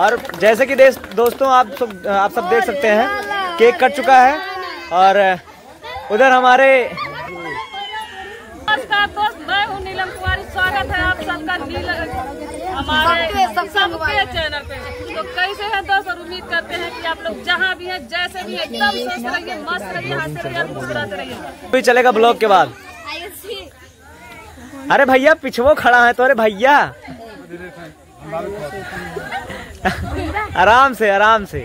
और जैसे कि देश दोस्तों आप सब आप सब देख सकते हैं केक कट चुका है और उधर हमारे नमस्कार दोस्त नीलम कुमारी स्वागत है आप सबका नील हमारे सबके चैनल पे। तो कैसे हैं दोस्त और उम्मीद करते हैं कि आप लोग जहाँ भी हैं जैसे भी हैं, एकदम स्वस्थ रहिए मस्त रहिए हँसते रहिए और मुस्कुराते रहिए। भी चलेगा ब्लॉग के बाद। अरे भैया पिछवो खड़ा है तो अरे भैया। आराम से आराम से।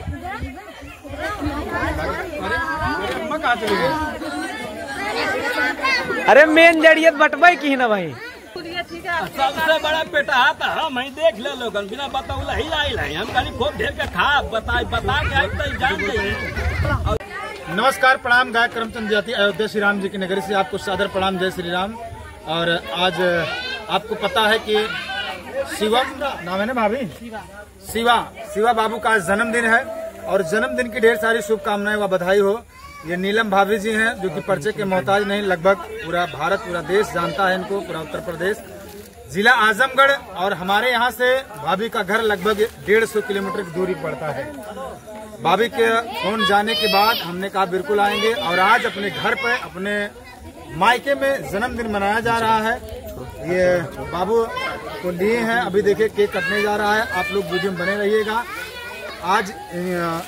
अरे मेन जड़ियत बटवाई की ना भाई? है सबसे बड़ा पेटा था हम ही देख ले लोगन बिना बताउला ही आइल है हम कहीं खूब ढेर के खा बता बता के आइल तो जान गई नमस्कार प्रणाम गायक करमचंद जाति अयोध्या श्री राम जी की नगरी से आपको सादर प्रणाम जय श्री राम। और आज आपको पता है कि शिवम नाम है ना भाभी? शिवा। शिवा। बाबू का जन्मदिन है और जन्मदिन की ढेर सारी शुभकामनाएँ व बधाई हो। ये नीलम भाभी जी हैं जो कि पर्चे के मोहताज नहीं लगभग पूरा भारत पूरा देश जानता है इनको पूरा उत्तर प्रदेश। जिला आजमगढ़ और हमारे यहाँ से भाभी का घर लगभग डेढ़ सौ किलोमीटर की दूरी पड़ता है। भाभी के फ़ोन जाने के बाद हमने कहा बिल्कुल आएँगे। और आज अपने घर पे अपने मायके में जन्मदिन मनाया जा रहा है। ये बाबू को लिए हैं। अभी देखिए, केक कटने जा रहा है। आप लोग वीडियो में बने रहिएगा। आज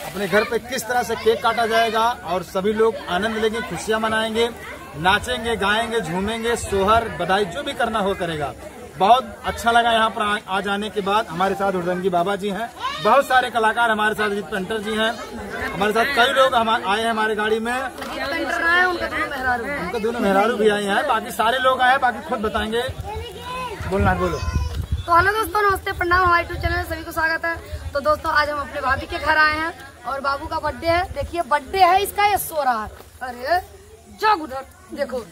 अपने घर पे किस तरह से केक काटा जाएगा और सभी लोग आनंद लेंगे, खुशियाँ मनाएँगे, नाचेंगे, गाएँगे, झूमेंगे, सोहर, बधाई जो भी करना हो करेगा। बहुत अच्छा लगा यहाँ पर आ- आज के बाद। हमारे साथ उर्दंगी बाबा जी हैं। बहुत सारे कलाकार हमारे साथ अजीत पेंटर जी हैं। हमारे साथ कई लोग आए हैं हमारे गाड़ी में। उनके दोनों मेहरारू भी आए हैं। बाकी सारे लोग आए, बाकी खुद बताएँगे। बोलना बोलो। तो हेलो दोस्तों, नमस्ते, प्रणाम, हमारे यूट्यूब चैनल में सभी को स्वागत है। तो दोस्तों, आज हम अपने भाभी के घर आए हैं और बाबू का बर्थडे है। देखिए बर्थडे है इसका, ये सो रहा है। अरे, जग उधर, देखो।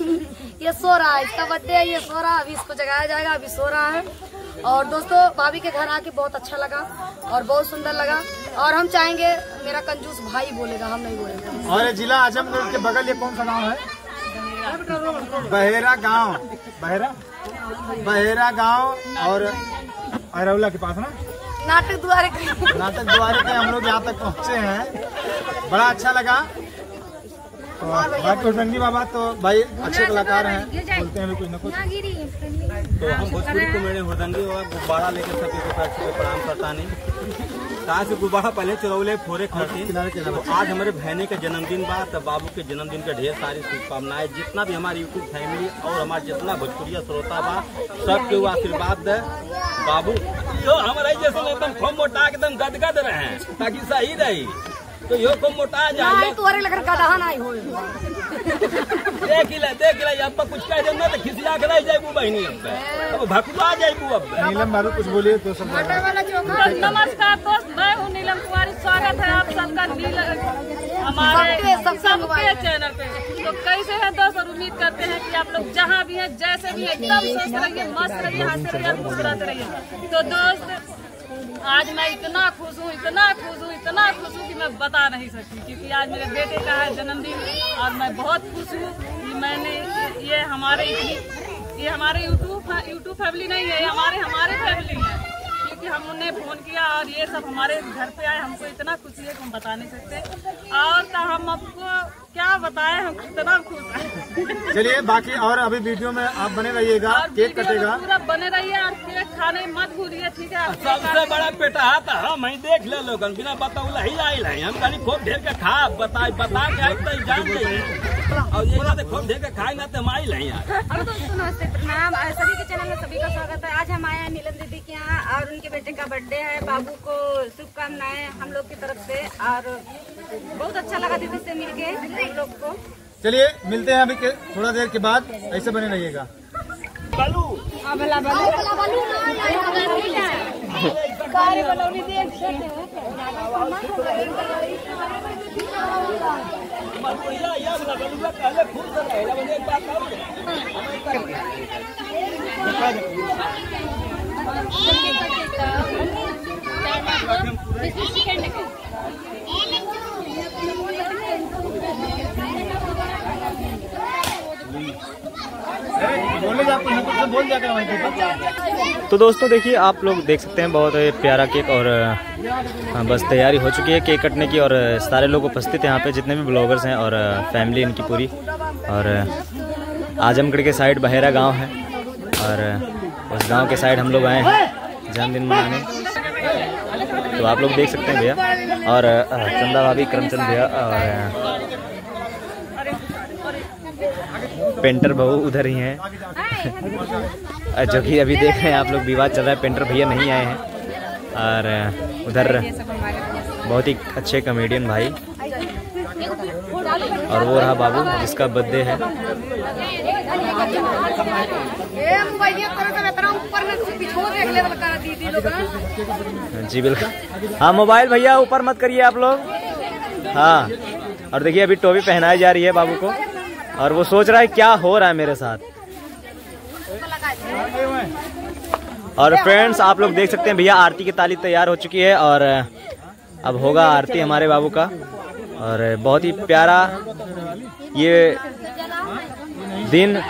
ये सो रहा है, इसका बर्थडे है, ये सो रहा है, अभी इसको जगाया जाएगा, अभी सो रहा है। और दोस्तों, भाभी के घर आके बहुत अच्छा लगा और बहुत सुंदर लगा। और हम चाहेंगे मेरा कंजूस भाई बोलेगा हम नहीं बोलेंगे। और ये जिला आजमगढ़ के बगल ये कौन सा गाँव है? बहेरा गाँव। बहेरा? बहेरा गाँव और अरौला के पास ना? नाटक द्वारे के- नाटक द्वारे के हम लोग यहाँ तक पहुँचे हैं। बड़ा अच्छा लगा। तो बाकी उर्दंगी बाबा तो भाई अच्छे कलाकार हैं। बोलते हैं कुछ ना कुछ। तो हम भोजपुरी को मेरे हुदंगी और गुब्बारा लेकर सभी के प्रणाम करता नहीं से गुब्बारा पहले चुरौले फोरे किनारे किनारे। तो आज हमारे बहने का जन्मदिन बा तब बाबू के जन्मदिन का ढेर सारी शुभकामनाएँ। जितना भी हमारी यूट्यूब फैमिली और हमारे जितना भोजपुरिया श्रोता बा सबके वो आशीर्वाद दे। बाबू जो हमारे जैसे एकदम मोटा एकदम गदगद रहे ताकि सही रही। तो यो खूब मोटा हो देख ले देख ले अब कुछ कह दे ना तो खिसिया के रह जाए बहनी अब। अब भकुआ जाए अब। नीलम कुछ बोलिए दो सब। तो नमस्कार दोस्त मैं हूँ नीलम कुमारी स्वागत है आप सबका नील हमारे सबके चैनल पे। तो कैसे हैं दोस्त और उम्मीद करते हैं कि आप लोग जहाँ भी हैं जैसे भी एकदम स्वस्थ रहिए मस्त रहिए हँसते रहिए मुस्कुराते रहिए। तो दोस्त आज मैं इतना खुश हूँ, इतना खुश हूँ, इतना खुश हूँ कि मैं बता नहीं सकती क्योंकि आज मेरे बेटे का है जन्मदिन। और मैं बहुत खुश हूँ कि मैंने ये हमारे ये हमारे यूट्यूब यूट्यूब फैमिली नहीं है, ये हमारे हमारे फैमिली है। क्योंकि हम उन्हें फ़ोन किया और ये सब हमारे घर पे आए, हमको इतना खुशी है कि हम बता नहीं सकते। और तो हम आपको क्या बताएँ हम इतना खुश हैं। चलिए बाकी और अभी वीडियो में आप बने रहिएगा केक कटेगा। पूरा बने रहिए और केक खाने मत भूलिए ठीक है? सबसे बड़ा पेटा था हम ही देख ले लोगन बिना बताउला ही आइल है हम खाली खूब ढेर के खा बता बता के आइल तो जान गई और ये कहते खूब ढेर के खाएँगे तो हम आइल हैं यार नमस्ते प्रणाम सभी के चैनल में सभी का स्वागत है। आज हम आए हैं नीलम दीदी के यहाँ और उनके बेटे का बर्थडे है बाबू को शुभकामनाएँ हम लोग की तरफ़ से। और बहुत अच्छा लगा दीदी से मिलके हम लोग को। चलिए मिलते हैं अभी थोड़ा देर के बाद ऐसे बने रहिएगा। बोलो। बोले। बोल तो दोस्तों देखिए आप लोग देख सकते हैं बहुत प्यारा केक और हाँ, बस तैयारी हो चुकी है केक कटने की और सारे लोग उपस्थित हैं यहाँ पे जितने भी ब्लॉगर्स हैं और फैमिली इनकी पूरी। और आजमगढ़ के साइड बहेरा गाँव है और उस गाँव के साइड हम लोग आए हैं जन्मदिन मनाने। तो आप लोग देख सकते हैं भैया। और चंदा भाभी करमचंद भैया और पेंटर बहू उधर ही हैं। जो कि अभी देख रहे हैं आप लोग, विवाद चल रहा है, पेंटर भैया नहीं आए हैं। और उधर बहुत ही अच्छे कॉमेडियन भाई। और वो रहा बाबू, जिसका बर्थडे हाँ। जी, बिल्कुल। हाँ मोबाइल भैया, ऊपर मत करिए आप लोग। हाँ और देखिए, अभी टोपी पहनाई जा रही है बाबू को। और वो सोच रहा है क्या हो रहा है मेरे साथ। और फ्रेंड्स आप लोग देख सकते हैं, भैया आरती की ताली तैयार हो चुकी है और, अब होगा आरती हमारे बाबू का। और बहुत ही प्यारा ये दिन,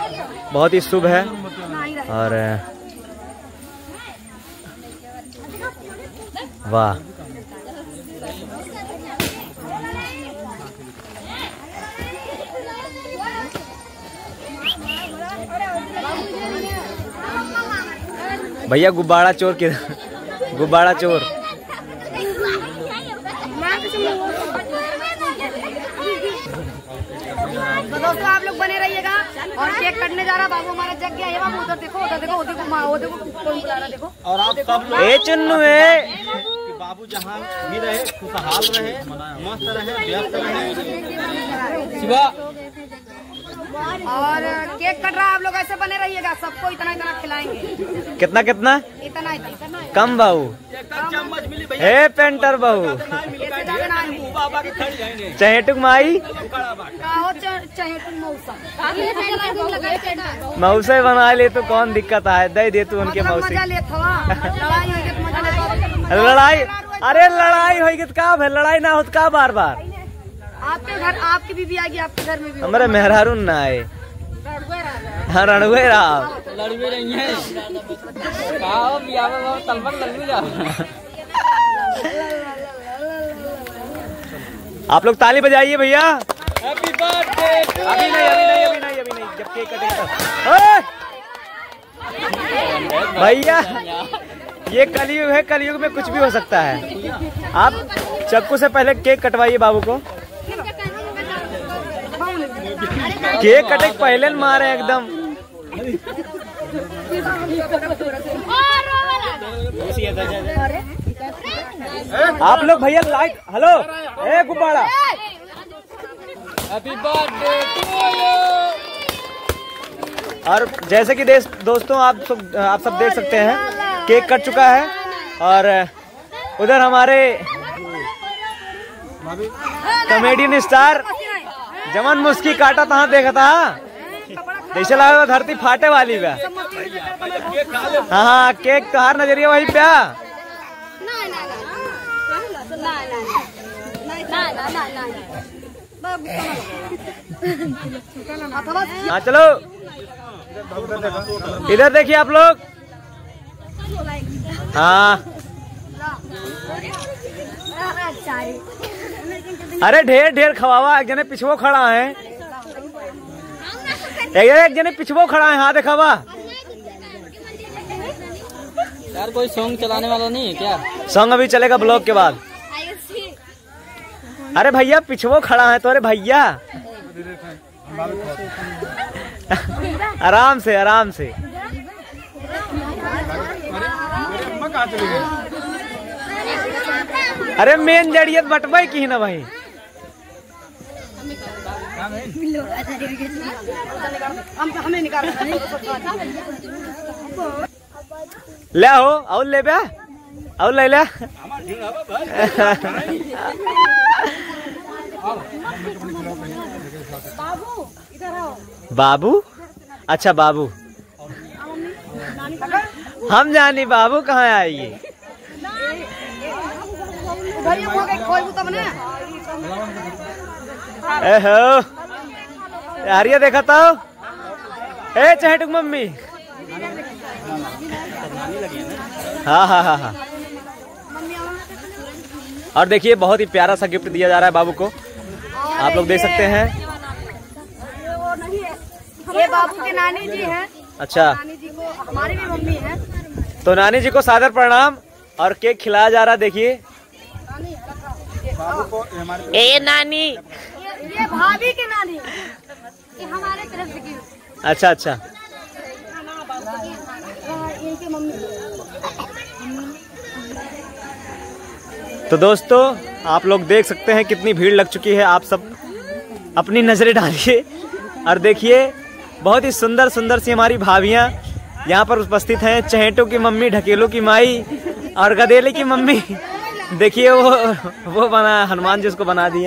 बहुत ही शुभ है। और, वाह। भैया गुब्बारा चोर के गुब्बारा चोर। तो दोस्तों आप लोग बने रहिएगा और केक कटने जा रहा बाबू हमारा जग गया। है बाबू उधर देखो उधर देखो उधर देखो माँ देखो कौन बुला रहा देखो। और आप सब लोग ए चुन्नू कि बाबू जहाँ भी रहे खुशहाल रहे मस्त रहे व्यस्त रहे। शिवा और केक कट रहा आप लोग ऐसे बने रहिएगा सबको इतना इतना खिलाएँगे। कितना कितना? इतना इतना कम बहू हे पेंटर बहू चहेटुक माई। मौसे। बना ले तो कौन दिक्कत आए? दे दे तू उनके मतलब मज़ा ले थवा लड़ाई तो अरे लड़ाई होगी तो का लड़ाई ना होत का बार बार आपके घर आपकी बीबी आएगी आपके घर में भी। हमारे मेहरारून ना आए हाँ। रणवे राम आप लोग ताली बजाइए भैया। अभी नहीं अभी नहीं अभी नहीं अभी नहीं। जब केक कटेगा भैया ये कलयुग है कलयुग में कुछ भी हो सकता है। आप चक्कू से पहले केक कटवाइए बाबू को। केक कटे पहले मारे एकदम। आप लोग भैया लाइट हेलो ए गुब्बारा। और जैसे कि देश दोस्तों आप सब आप सब देख सकते हैं केक कट चुका है। और उधर हमारे कॉमेडियन स्टार जमन मुस्की काटा तहाँ देखा था जैसे लगा धरती फाटे वाली बा। हाँ हाँ केक तो हर नज़रिया वही पे हाँ चलो। इधर देखिए आप लोग। हाँ। अरे ढेर ढेर खवावा एक जने पिछवो खड़ा है। एक जने एक जने पिछवो खड़ा है हाँ देखावा। यार कोई सॉन्ग चलाने वाला नहीं है क्या? सॉन्ग अभी चलेगा ब्लॉग के बाद। अरे भैया पिछवो खड़ा है तो अरे भैया। आराम से आराम से। अरे मेन जड़ियत बटबे की ना भाई? ले हो और ले बे और ले ले। बाबू? अच्छा बाबू। हम जानी, बाबू कहाँ आइए? भैया वो गई खोल तब ना। ए हो। हरिया देखा तो। ए चहेटुक मम्मी। हाँ हाँ हाँ हाँ। और देखिए बहुत ही प्यारा सा गिफ्ट दिया जा रहा है बाबू को। आप लोग देख सकते हैं। ये बाबू के नानी जी हैं। अच्छा। नानी जी को हमारी भी मम्मी है। तो नानी जी को सादर प्रणाम। और केक खिलाया जा रहा है देखिए। ए नानी। ये, भाभी के नानी। ये हमारे तरफ़ से गिफ्ट अच्छा अच्छा। तो दोस्तों आप लोग देख सकते हैं कितनी भीड़ लग चुकी है। आप सब अपनी नज़रें डालिए और देखिए बहुत ही सुंदर सुंदर सी हमारी भाभियाँ यहाँ पर उपस्थित हैं। चहेटों की मम्मी ढकेलों की माई और गदेले की मम्मी। देखिए वो वो बना हनुमान जी उसको बना दिए।